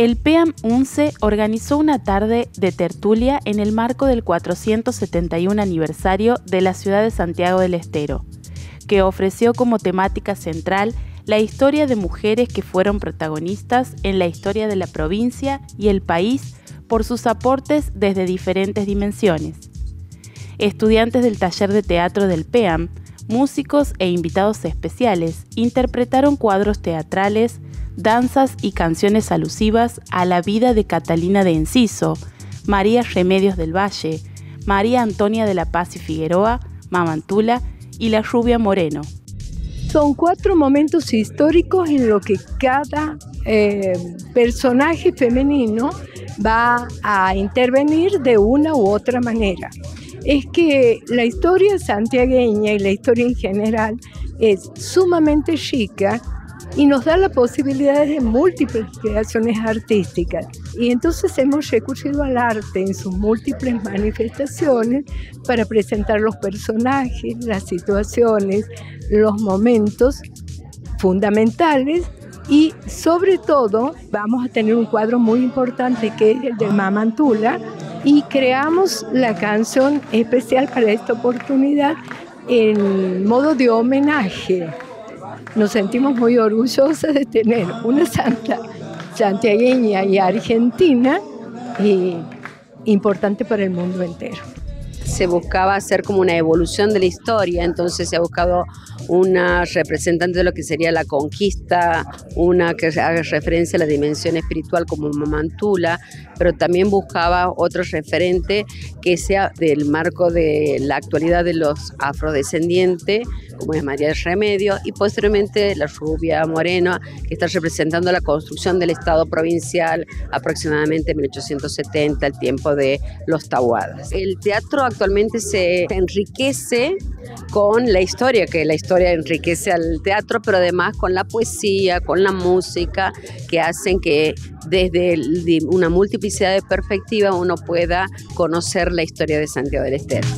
el PEAM UNCE organizó una tarde de tertulia en el marco del 471 aniversario de la ciudad de Santiago del Estero, que ofreció como temática central la historia de mujeres que fueron protagonistas en la historia de la provincia y el país por sus aportes desde diferentes dimensiones. Estudiantes del taller de teatro del PEAM, músicos e invitados especiales interpretaron cuadros teatrales, danzas y canciones alusivas a la vida de Catalina de Enciso, María Remedios del Valle, María Antonia de la Paz y Figueroa, Mamantula y la Rubia Moreno. Son cuatro momentos históricos en los que cada eh, personaje femenino va a intervenir de una u otra manera. Es que la historia santiagueña y la historia en general es sumamente chica y nos da la posibilidad de múltiples creaciones artísticas. Y entonces hemos recurrido al arte en sus múltiples manifestaciones para presentar los personajes, las situaciones, los momentos fundamentales y sobre todo vamos a tener un cuadro muy importante que es el de Mamantula y creamos la canción especial para esta oportunidad en modo de homenaje. Nos sentimos muy orgullosos de tener una santa santiagueña y argentina y importante para el mundo entero se buscaba hacer como una evolución de la historia, entonces se ha buscado una representante de lo que sería la conquista, una que haga referencia a la dimensión espiritual como Mamantula, pero también buscaba otro referente que sea del marco de la actualidad de los afrodescendientes, como es María del Remedio, y posteriormente la rubia Moreno, que está representando la construcción del Estado provincial aproximadamente en 1870, el tiempo de los Tahuadas. El teatro actualmente se enriquece con la historia, que la historia enriquece al teatro, pero además con la poesía, con la música, que hacen que desde una multiplicidad de perspectivas uno pueda conocer la historia de Santiago del Estero.